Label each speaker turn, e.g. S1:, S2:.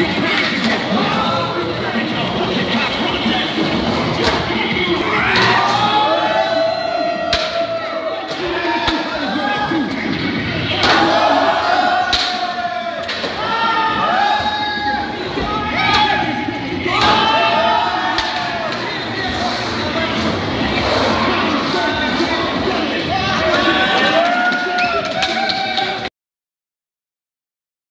S1: Get